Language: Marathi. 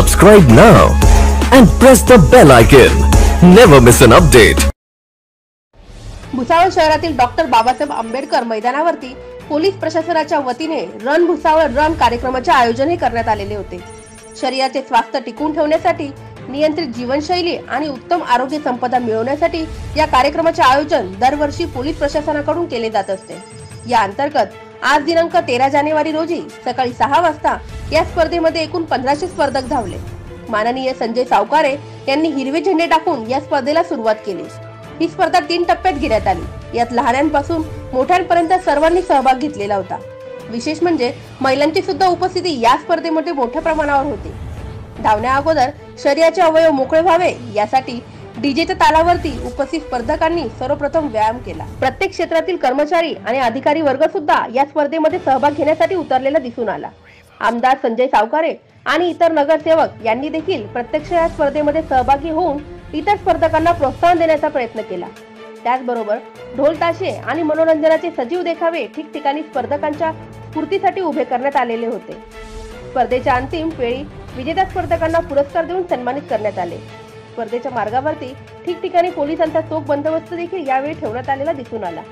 Subscribe now and press the bell icon. Never miss an update. Bhusawal शहरातील डॉक्टर बाबासाहेब आंबेडकर मैदानावरती पोलीस प्रशासनाच्या वतीने रन भुसावळ रन कार्यक्रमाचे आयोजनही करण्यात आलेले होते शरीराचे स्वास्थ्य टिकून ठेवण्यासाठी नियंत्रित जीवनशैली आणि उत्तम आरोग्य संपदा मिळवण्यासाठी या कार्यक्रमाचे आयोजन दरवर्षी पोलीस प्रशासनाकडून केले जात असते या अंतर्गत आज दिनांक तेरा जानेवारी रोजी सकाळी सहा वाजता या स्पर्धेमध्ये एकूण पंधराशे स्पर्धक धावले. माननीय संजय सावकारे यांनी हिरवे झेंडे टाकून या स्पर्धेला सुरुवात केली. ही स्पर्धा तीन टप्प्यात घेण्यात आली. यात लहानांपासून मोठ्यांपर्यंत सर्वांनी सहभाग घेतलेला होता. विशेष म्हणजे महिलांची सुद्धा उपस्थिती या स्पर्धेमध्ये मोठ्या प्रमाणावर होती. धावण्या अगोदर शरीराचे अवयव मोकळे व्हावे यासाठी डीजेच्या तालावरती उपस्थित स्पर्धकांनी सर्वप्रथम व्यायाम केला. प्रत्येक क्षेत्रातील कर्मचारी आणि अधिकारी वर्ग सुद्धा या स्पर्धेमध्ये सहभाग घेण्यासाठी उतरलेला दिसून आला. आमदार संजय सावकारे आणि इतर नगरसेवक यांनी देखील प्रत्यक्ष या स्पर्धेमध्ये सहभागी होऊन इतर स्पर्धकांना प्रोत्साहन देण्याचा प्रयत्न केला. त्याचबरोबर ढोल ताशे आणि मनोरंजनाचे सजीव देखावे ठिकठिकाणी स्पर्धकांच्या स्फूर्तीसाठी उभे करण्यात आलेले होते. स्पर्धेच्या अंतिम वेळी विजेत्या स्पर्धकांना पुरस्कार देऊन सन्मानित करण्यात आले. स्पर्धेच्या मार्गावरती ठिकठिकाणी पोलिसांचा चोख बंदोबस्त देखील यावेळी ठेवण्यात आलेला दिसून आला.